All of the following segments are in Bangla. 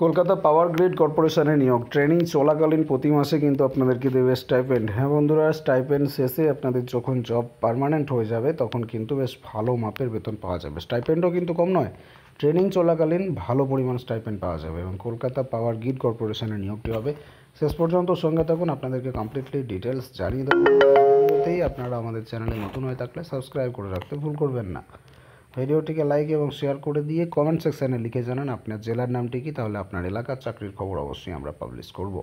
কলকাতা পাওয়ার গ্রিড কর্পোরেশনের নিয়োগ। ট্রেনিং চলাকালীন প্রতি মাসে কিন্তু আপনাদেরকে দেবে স্টাইপেন্ড। হ্যাঁ বন্ধুরা, স্টাইপেন্ড শেষে আপনাদের যখন জব পার্মানেন্ট হয়ে যাবে, তখন কিন্তু বেশ ভালো মাপের বেতন পাওয়া যাবে। স্টাইপেন্ডও কিন্তু কম নয়, ট্রেনিং চলাকালীন ভালো পরিমাণ স্টাইপেন্ড পাওয়া যাবে এবং কলকাতা পাওয়ার গ্রিড কর্পোরেশনের নিয়োগটি হবে। শেষ পর্যন্ত সঙ্গে থাকুন, আপনাদেরকে কমপ্লিটলি ডিটেলস জানিয়ে দেবো। আপনারা আমাদের চ্যানেলে নতুন হয়ে থাকলে সাবস্ক্রাইব করে রাখতে ভুল করবেন না। ভিডিওটিকে লাইক এবং শেয়ার করে দিয়ে কমেন্ট সেকশানে লিখে জানান আপনার জেলার নামটি কি, তাহলে আপনার এলাকার চাকরির খবর অবশ্যই আমরা পাবলিশ করব।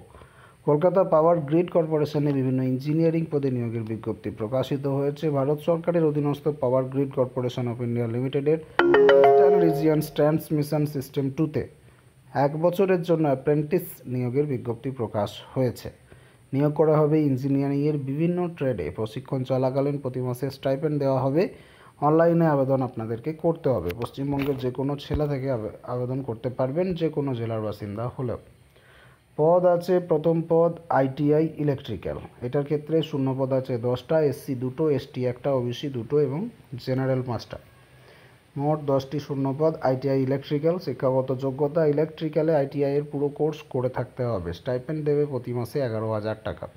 কলকাতা পাওয়ার গ্রিড কর্পোরেশনে বিভিন্ন ইঞ্জিনিয়ারিং পদে নিয়োগের বিজ্ঞপ্তি প্রকাশিত হয়েছে। ভারত সরকারের অধীনস্থ power grid corporation of India লিমিটেডের ইস্টার্ন রিজিয়ন ট্রান্সমিশন সিস্টেম টুতে এক বছরের জন্য অ্যাপ্রেন্টিস নিয়োগের বিজ্ঞপ্তি প্রকাশ হয়েছে। নিয়োগ করা হবে ইঞ্জিনিয়ারিংয়ের বিভিন্ন ট্রেডে প্রশিক্ষণ চলাকালীন প্রতি মাসে স্টাইপেন্ড দেওয়া হবে। অনলাইনে আবেদন আপনাদেরকে করতে হবে। পশ্চিমবঙ্গের যে কোনো ছেলে থেকে আবেদন করতে পারবেন যে কোনো জেলার বাসিন্দা হলেও। পদ আছে, প্রথম পদ আইটিআই ইলেকট্রিক্যাল। এটার ক্ষেত্রে শূন্য পদ আছে দশটা এসসি দুটো এসটি একটা, ওবিসি দুটো এবং জেনারেল পাঁচটা। মোট দশটি শূন্যপদ আইটিআই ইলেকট্রিক্যাল, শিক্ষাগত যোগ্যতা ইলেকট্রিক্যালে আইটিআই এর পুরো কোর্স করে থাকতে হবে। স্টাইপেন্ড দেবে প্রতি মাসে এগারো হাজার টাকা।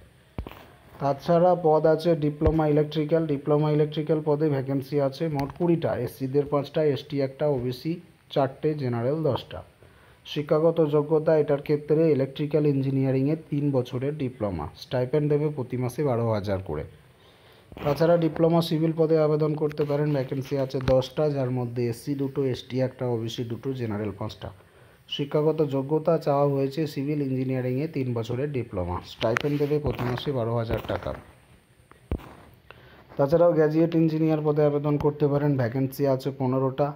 তাছাড়া পদ আছে ডিপ্লোমা ইলেকট্রিক্যাল। ডিপ্লোমা ইলেকট্রিক্যাল পদে ভ্যাকেন্সি আছে মোট কুড়িটা। এসসিদের পাঁচটা, এসটি একটা, ওবিসি চারটে, জেনারেল দশটা। শিক্ষাগত যোগ্যতা, এটার ক্ষেত্রে ইলেকট্রিক্যাল ইঞ্জিনিয়ারিংয়ে তিন বছরের ডিপ্লোমা। স্টাইপেন্ড দেবে প্রতি মাসে বারো হাজার করে। তাছাড়া ডিপ্লোমা সিভিল পদে আবেদন করতে পারেন। ভ্যাকেন্সি আছে দশটা, যার মধ্যে এসসি দুটো, এসটি একটা, ওবিসি দুটো, জেনারেল পাঁচটা। শিক্ষাগত যোগ্যতা চাওয়া হয়েছে সিভিল ইঞ্জিনিয়ারিংয়ে তিন বছরের ডিপ্লোমা। স্টাইপেন্ড দেবে প্রতি মাসে বারো হাজার টাকা। তাছাড়াও গ্র্যাজুয়েট ইঞ্জিনিয়ার পদে আবেদন করতে পারেন। ভ্যাকেন্সি আছে পনেরোটা।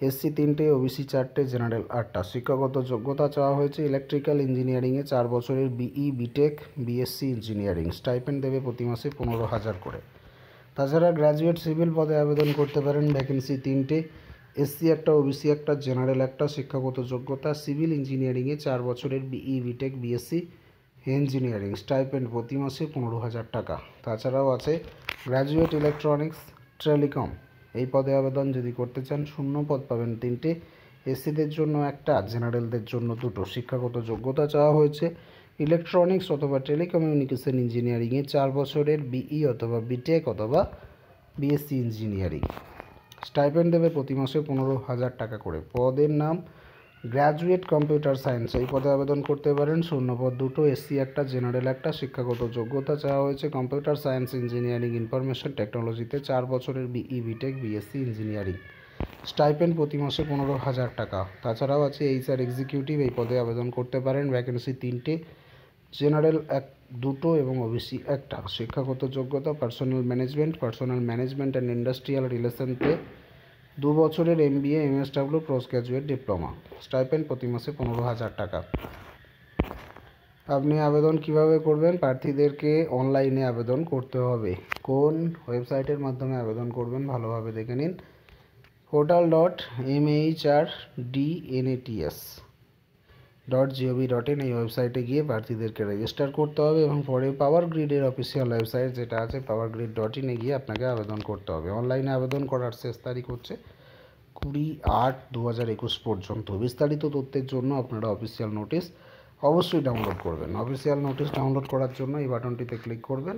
এসসি তিনটে, ওবিসি চারটে, জেনারেল আটটা। শিক্ষাগত যোগ্যতা চাওয়া হয়েছে ইলেকট্রিক্যাল ইঞ্জিনিয়ারিংয়ে চার বছরের BE, B Tech, B Sc engineering. Stipend দেবে প্রতি মাসে পনেরো হাজার করে। তাছাড়া গ্র্যাজুয়েট সিভিল পদে আবেদন করতে পারেন। ভ্যাকেন্সি তিনটে। এসসি একটা, ওবিসি একটা, জেনারেল একটা, শিক্ষাগত যোগ্যতা, সিভিল ইঞ্জিনিয়ারিংয়ে চার বছরের BE B Tech, B Sc engineering stipend প্রতি মাসে পনেরো হাজার টাকা। তাছাড়াও আছে গ্র্যাজুয়েট ইলেকট্রনিক্স টেলিকম এই পদে আবেদন যদি করতে চান, শূন্য পদ পাবেন তিনটে। এসসিদের জন্য একটা, জেনারেলদের জন্য দুটো। শিক্ষাগত যোগ্যতা চাওয়া হয়েছে ইলেকট্রনিক্স অথবা টেলিকমিউনিকেশন ইঞ্জিনিয়ারিংয়ে চার বছরের বিই অথবা বিটেক অথবা বিএসসি ইঞ্জিনিয়ারিং স্টাইপেন্ড দেবে প্রতি মাসে পনেরো হাজার টাকা করে। পদের নাম গ্র্যাজুয়েট কম্পিউটার সায়েন্স। এই পদে আবেদন করতে পারেন শূন্যপদ দুটো এসসি একটা, জেনারেল একটা, শিক্ষাগত যোগ্যতা চাওয়া হয়েছে কম্পিউটার সায়েন্স, ইঞ্জিনিয়ারিং, ইনফরমেশন টেকনোলজিতে চার বছরের BE B Tech B Sc engineering. Stipend প্রতি মাসে পনেরো হাজার টাকা। তাছাড়াও আছে এইচআর এক্সিকিউটিভ এই পদে আবেদন করতে পারেন। ভ্যাকেন্সি তিনটে জেনারেল এক, দুটো এবং ওবিসি একটা। শিক্ষাগত যোগ্যতা personal management personal management and industrial রিলেশনতে দু বছরের MBA MSW post graduate diploma stipend প্রতি মাসে পনেরো হাজার টাকা। আপনি আবেদন কীভাবে করবেন? প্রার্থীদেরকে অনলাইনে আবেদন করতে হবে। কোন ওয়েবসাইটের মাধ্যমে আবেদন করবেন? ভালোভাবে দেখে নিন। Portal dot MHR DNATS dot GOV dot in এই ওয়েবসাইটে গিয়ে প্রার্থীদেরকে রেজিস্টার করতে হবে এবং পরে পাওয়ার গ্রিডের অফিসিয়াল ওয়েবসাইট যেটা আছে পাওয়ার গ্রিড ডট ইনে গিয়ে আপনাকে আবেদন করতে হবে। অনলাইনে আবেদন করার শেষ তারিখ হচ্ছে কুড়ি আট দু হাজার একুশ পর্যন্ত। বিস্তারিত তথ্যের জন্য আপনারা অফিসিয়াল নোটিশ অবশ্যই ডাউনলোড করবেন। অফিসিয়াল নোটিশ ডাউনলোড করার জন্য এই বাটনটিতে ক্লিক করবেন।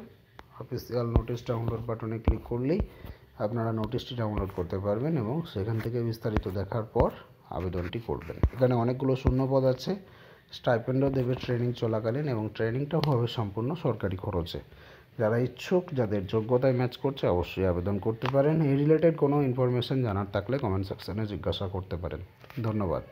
অফিসিয়াল নোটিশ ডাউনলোড বাটনে ক্লিক করলেই আপনারা নোটিশটি ডাউনলোড করতে পারবেন এবং সেখান থেকে বিস্তারিত দেখার পর আবেদনটি করবেন। এখানে অনেকগুলো শূন্যপদ আছে। স্টাইপেন্ডও দেবে ট্রেনিং চলাকালীন এবং ট্রেনিংটাও হবে সম্পূর্ণ সরকারি খরচে। যারা ইচ্ছুক, যাদের যোগ্যতায় ম্যাচ করছে, অবশ্যই আবেদন করতে পারেন। এই রিলেটেড কোনো ইনফরমেশন জানার থাকলে কমেন্ট সেকশানে জিজ্ঞাসা করতে পারেন। ধন্যবাদ।